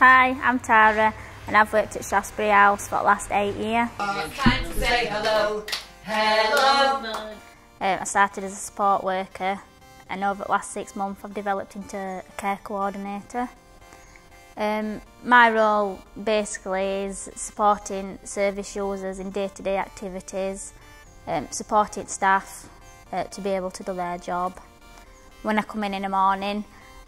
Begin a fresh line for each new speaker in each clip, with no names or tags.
Hi, I'm Tara and I've worked at Shaftsbury House for the last eight years.
It's time to say hello. Hello.
Um, I started as a support worker and over the last six months I've developed into a care coordinator. Um, my role basically is supporting service users in day-to-day -day activities, um, supporting staff uh, to be able to do their job. When I come in in the morning,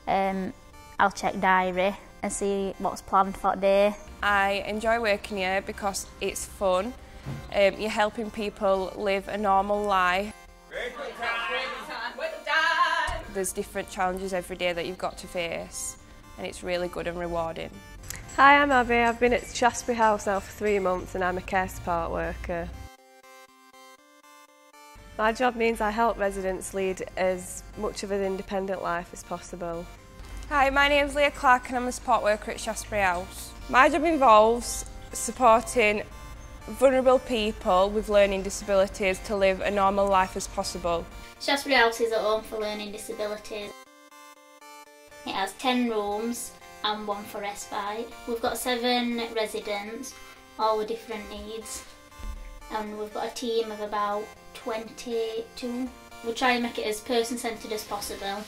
um, I'll check diary and see what's planned for the day.
I enjoy working here because it's fun. Um, you're helping people live a normal life. There's different challenges every day that you've got to face and it's really good and rewarding.
Hi, I'm Abby. I've been at Shaftsbury House now for three months and I'm a care support worker. My job means I help residents lead as much of an independent life as possible.
Hi, my name's Leah Clark and I'm a support worker at Shaftsbury House. My job involves supporting vulnerable people with learning disabilities to live a normal life as possible.
Shaftsbury House is a home for learning disabilities. It has 10 rooms and one for respite. We've got seven residents, all with different needs. And we've got a team of about 22. We try and make it as person-centred as possible,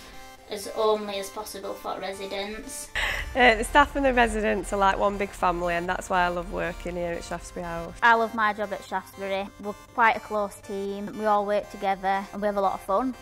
as only as possible for residents.
Uh, the staff and the residents are like one big family and that's why I love working here at Shaftsbury House.
I love my job at Shaftsbury. We're quite a close team. We all work together and we have a lot of fun.